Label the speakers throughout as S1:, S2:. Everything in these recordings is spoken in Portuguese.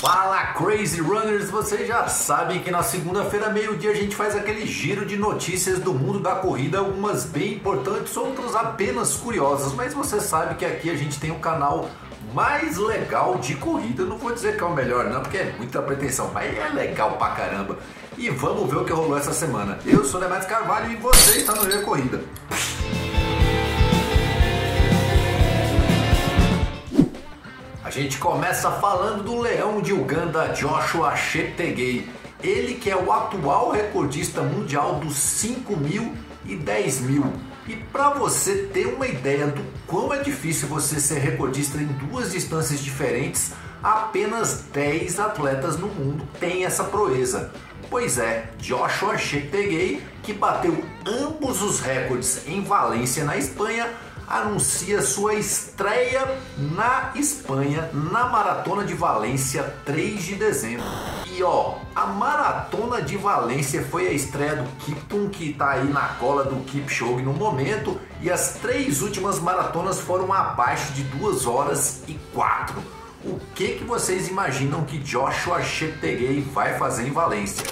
S1: Fala Crazy Runners, vocês já sabem que na segunda-feira, meio-dia, a gente faz aquele giro de notícias do mundo da corrida, algumas bem importantes, outras apenas curiosas, mas você sabe que aqui a gente tem o canal mais legal de corrida, não vou dizer que é o melhor não, porque é muita pretensão, mas é legal pra caramba. E vamos ver o que rolou essa semana. Eu sou Demetrius Carvalho e você está no Meio Corrida. Gente começa falando do leão de Uganda, Joshua Cheptegei. Ele que é o atual recordista mundial dos 5 mil e 10 mil. E para você ter uma ideia do quão é difícil você ser recordista em duas distâncias diferentes, apenas 10 atletas no mundo têm essa proeza. Pois é, Joshua Cheptegei, que bateu ambos os recordes em Valência, na Espanha, anuncia sua estreia na Espanha na Maratona de Valência 3 de dezembro. E ó, a Maratona de Valência foi a estreia do Kipton, que está aí na cola do Kipchoge no momento, e as três últimas maratonas foram abaixo de 2 horas e 4. O que, que vocês imaginam que Joshua Cheptegei vai fazer em Valência?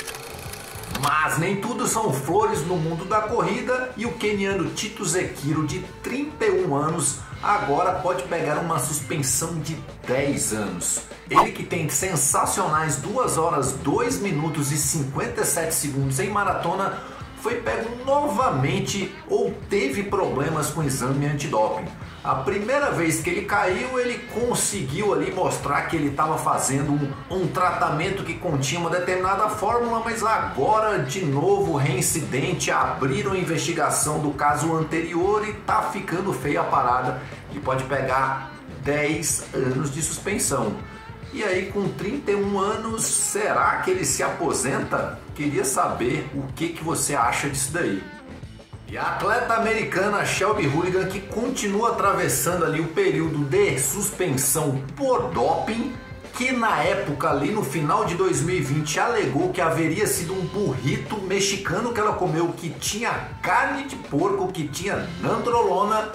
S1: Mas nem tudo são flores no mundo da corrida e o keniano Tito Zekiro, de 31 anos, agora pode pegar uma suspensão de 10 anos. Ele que tem sensacionais 2 horas 2 minutos e 57 segundos em maratona, foi pego novamente ou teve problemas com o exame antidoping. A primeira vez que ele caiu, ele conseguiu ali mostrar que ele estava fazendo um, um, tratamento que continha uma determinada fórmula, mas agora de novo reincidente, abriram a investigação do caso anterior e tá ficando feia a parada e pode pegar 10 anos de suspensão. E aí, com 31 anos, será que ele se aposenta? Queria saber o que, que você acha disso daí. E a atleta americana Shelby Hooligan, que continua atravessando ali o período de suspensão por doping, que na época ali no final de 2020 alegou que haveria sido um burrito mexicano que ela comeu que tinha carne de porco, que tinha nandrolona,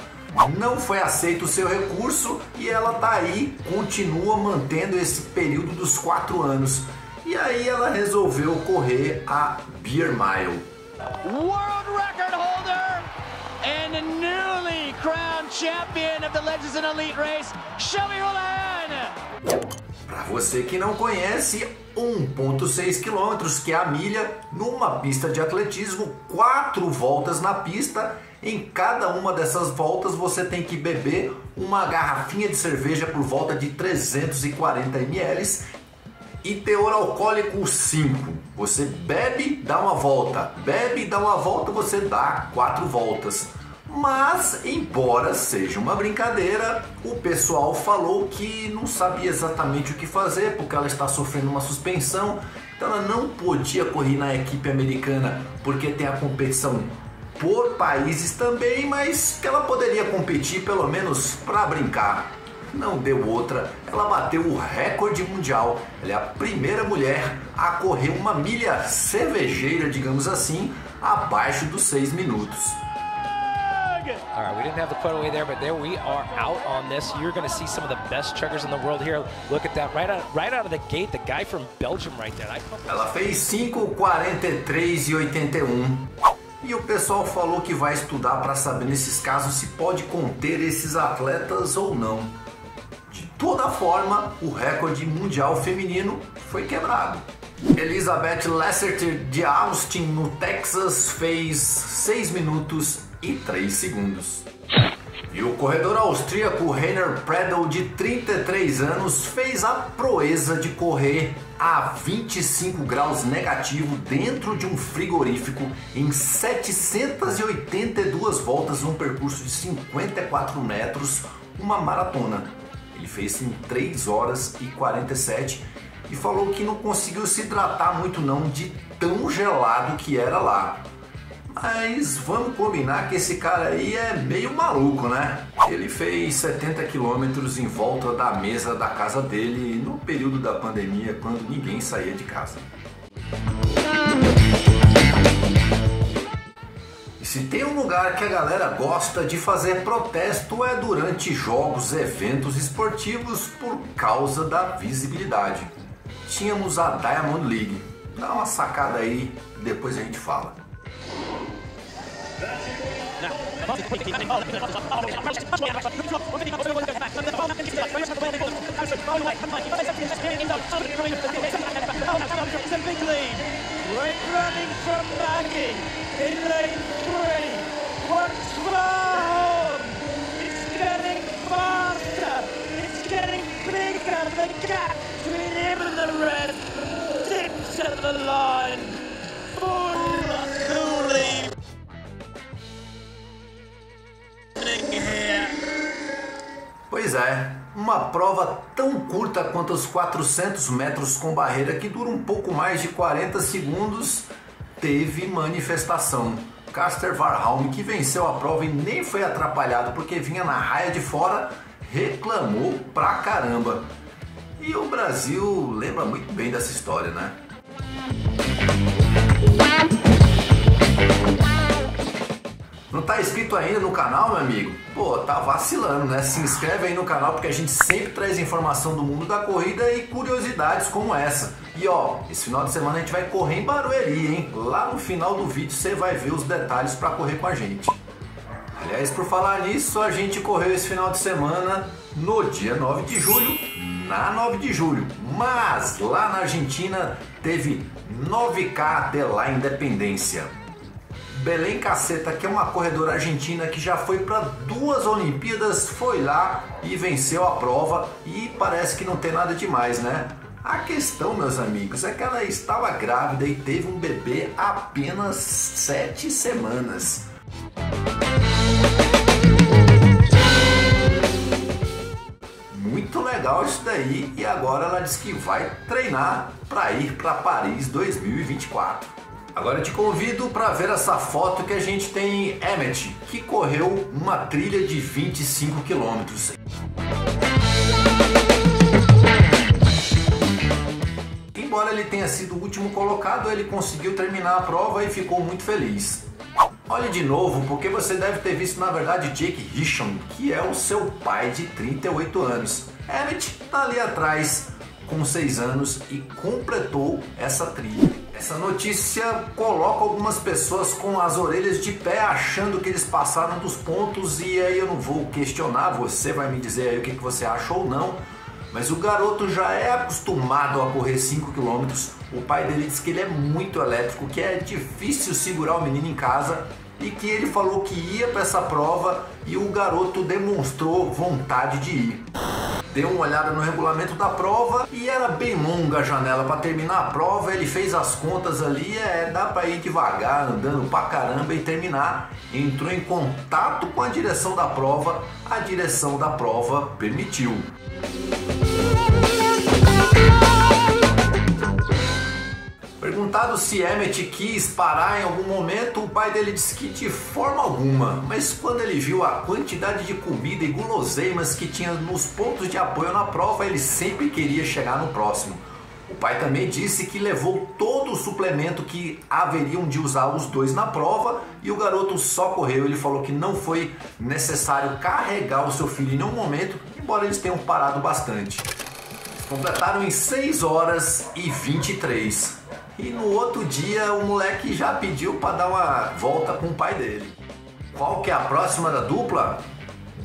S1: não foi aceito o seu recurso e ela tá aí, continua mantendo esse período dos quatro anos. E aí ela resolveu correr a Beer Mile. World record holder and newly crowned champion of the Legends Elite Race, Shelby Roland. Para você que não conhece, 1.6 km, que é a milha, numa pista de atletismo, quatro voltas na pista. Em cada uma dessas voltas você tem que beber uma garrafinha de cerveja por volta de 340 ml e teor alcoólico 5. Você bebe, dá uma volta, bebe, dá uma volta, você dá quatro voltas. Mas, embora seja uma brincadeira, o pessoal falou que não sabia exatamente o que fazer porque ela está sofrendo uma suspensão, então ela não podia correr na equipe americana porque tem a competição por países também, mas que ela poderia competir pelo menos para brincar não deu outra, ela bateu o recorde mundial. Ela é a primeira mulher a correr uma milha cervejeira, digamos assim, abaixo dos 6 minutos.
S2: All right, we didn't have the photo away there, but there we are out on this. You're going to see some of the best chuggers in the world here. Look at that, right out, right out of the gate, the guy from Belgium right there.
S1: Ela fez 5:43 e 81. E o pessoal falou que vai estudar para saber nesses casos se pode conter esses atletas ou não toda forma, o recorde mundial feminino foi quebrado. Elizabeth Lasseter de Austin, no Texas, fez 6 minutos e 3 segundos. E o corredor austríaco Rainer Predel, de 33 anos, fez a proeza de correr a 25 graus negativo dentro de um frigorífico em 782 voltas num percurso de 54 metros, uma maratona. Ele fez em 3 horas e 47 e falou que não conseguiu se hidratar muito não de tão gelado que era lá. Mas vamos combinar que esse cara aí é meio maluco, né? Ele fez 70 quilômetros em volta da mesa da casa dele no período da pandemia, quando ninguém saía de casa. Se tem um lugar que a galera gosta de fazer protesto é durante jogos, eventos esportivos por causa da visibilidade. tínhamos a Diamond League. Dá uma sacada aí, depois a gente fala.
S3: Great running from Maggie in lane three. What's wrong? It's getting faster. It's getting bigger. The gap between him and the red dips at the line. Full Cooley. Here.
S1: Pois é, uma prova tão curta quanto os 400 metros com barreira que dura um pouco mais de 40 segundos, teve manifestação. Caster Varhalm, que venceu a prova e nem foi atrapalhado porque vinha na raia de fora, reclamou pra caramba. E o Brasil lembra muito bem dessa história, né? Não tá inscrito ainda no canal, meu amigo? Pô, tá vacilando, né? Se inscreve aí no canal porque a gente sempre traz informação do mundo da corrida e curiosidades como essa. E ó, esse final de semana a gente vai correr em Barueri, hein? Lá no final do vídeo você vai ver os detalhes para correr com a gente. Aliás, por falar nisso, a gente correu esse final de semana no dia 9 de julho, na 9 de julho. Mas lá na Argentina teve 9K de la Independência. Belém Caceta, que é uma corredora argentina que já foi para duas Olimpíadas, foi lá e venceu a prova e parece que não tem nada demais, né? A questão, meus amigos, é que ela estava grávida e teve um bebê apenas sete semanas. Muito legal isso daí e agora ela diz que vai treinar para ir para Paris 2024. Agora te convido para ver essa foto que a gente tem em Emmet, que correu uma trilha de 25 quilômetros. Embora ele tenha sido o último colocado, ele conseguiu terminar a prova e ficou muito feliz. Olhe de novo, porque você deve ter visto na verdade Jake Rishon, que é o seu pai de 38 anos. Emmett está ali atrás, com 6 anos, e completou essa trilha. Essa notícia coloca algumas pessoas com as orelhas de pé achando que eles passaram dos pontos e aí eu não vou questionar, você vai me dizer aí o que você acha ou não. Mas o garoto já é acostumado a correr 5 km. O pai dele diz que ele é muito elétrico, que é difícil segurar o menino em casa e que ele falou que ia para essa prova e o garoto demonstrou vontade de ir. Deu uma olhada no regulamento da prova e era bem longa a janela para terminar a prova. Ele fez as contas ali, é, dá para ir devagar, andando pra caramba e terminar. Entrou em contato com a direção da prova, a direção da prova permitiu. Perguntado se Emmet quis parar em algum momento, o pai dele disse que de forma alguma, mas quando ele viu a quantidade de comida e guloseimas que tinha nos pontos de apoio na prova, ele sempre queria chegar no próximo. O pai também disse que levou todo o suplemento que haveriam de usar os dois na prova e o garoto só correu. Ele falou que não foi necessário carregar o seu filho em nenhum momento, embora eles tenham parado bastante. Completaram em 6 horas e 23. E no outro dia o moleque já pediu para dar uma volta com o pai dele. Qual que é a próxima da dupla?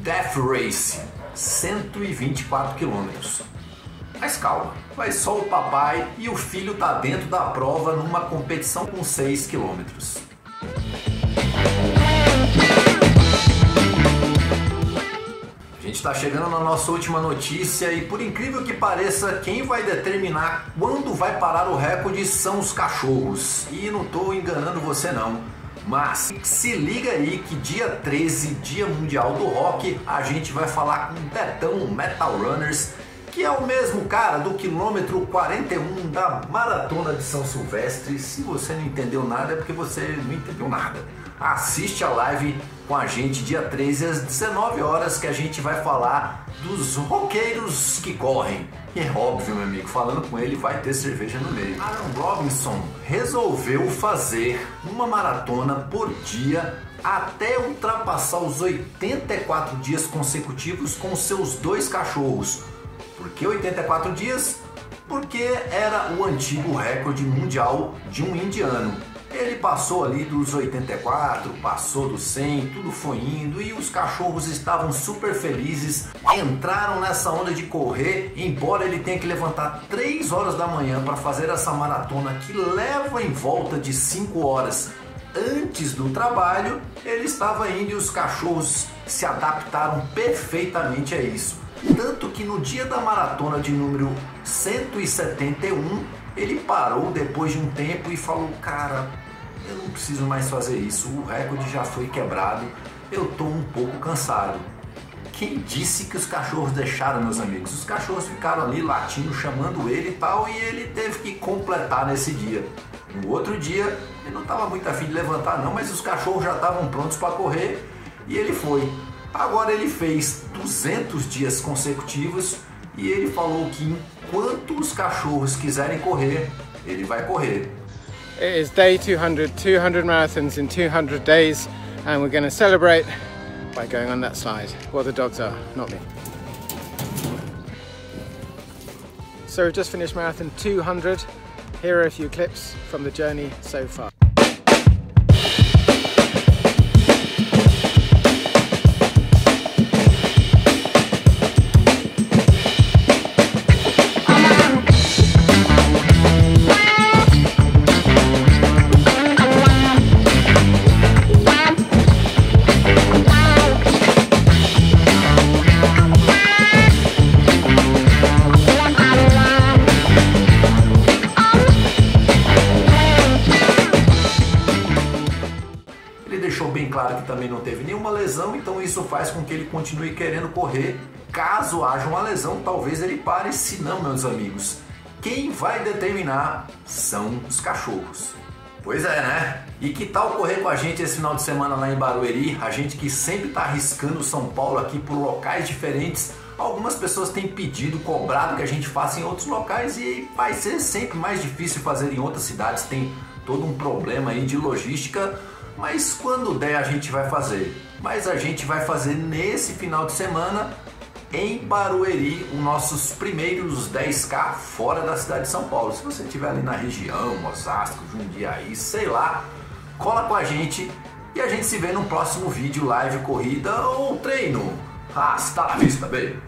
S1: Death Race, 124 quilômetros. Mas calma, vai só o papai e o filho tá dentro da prova numa competição com 6 quilômetros. Gente está chegando na nossa última notícia e por incrível que pareça, quem vai determinar quando vai parar o recorde são os cachorros. E não estou enganando você não. Mas se liga aí que dia 13, Dia Mundial do Rock, a gente vai falar com o Betão Metal Runners, que é o mesmo cara do quilômetro 41 da Maratona de São Silvestre. Se você não entendeu nada é porque você não entendeu nada. Assiste a live com a gente dia 13 às 19 horas que a gente vai falar dos roqueiros que correm. E é óbvio, meu amigo, falando com ele vai ter cerveja no meio. Aaron Robinson resolveu fazer uma maratona por dia até ultrapassar os 84 dias consecutivos com seus dois cachorros. Por que 84 dias? porque era o antigo recorde mundial de um indiano. Ele passou ali dos 84, passou dos 100, tudo foi indo e os cachorros estavam super felizes. Entraram nessa onda de correr, embora ele tenha que levantar 3 horas da manhã para fazer essa maratona que leva em volta de 5 horas. Antes do trabalho, ele estava indo e os cachorros se adaptaram perfeitamente a isso. Tanto que no dia da maratona de número 171, ele parou depois de um tempo e falou: Cara, eu não preciso mais fazer isso, o recorde já foi quebrado, eu tô um pouco cansado. Quem disse que os cachorros deixaram, meus amigos? Os cachorros ficaram ali latindo, chamando ele e tal, e ele teve que completar nesse dia. No outro dia, ele não estava muito afim de levantar, não, mas os cachorros já estavam prontos para correr e ele foi. Agora ele fez 200 dias consecutivos e ele falou que enquanto os cachorros quiserem correr, ele vai correr.
S4: It is day 200, 200 marathons in 200 days, and we're going to celebrate by going on that slide. Well, the dogs are, not me. So we've just finished marathon 200. Here are a few clips from the journey so far.
S1: Deixou bem claro que também não teve nenhuma lesão, então isso faz com que ele continue querendo correr. Caso haja uma lesão, talvez ele pare, se não, meus amigos. Quem vai determinar são os cachorros. Pois é, né? E que tal correr com a gente esse final de semana lá em Barueri? A gente que sempre está arriscando São Paulo aqui por locais diferentes. Algumas pessoas têm pedido, cobrado que a gente faça em outros locais e vai ser sempre mais difícil fazer em outras cidades. Tem todo um problema aí de logística mas quando der a gente vai fazer. Mas a gente vai fazer nesse final de semana em Barueri os nossos primeiros 10K fora da cidade de São Paulo. Se você estiver ali na região, Osasco, Jundiaí, sei lá, cola com a gente e a gente se vê no próximo vídeo live corrida ou treino. Hasta la vista, baby!